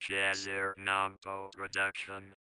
Jazzer Nampo Production.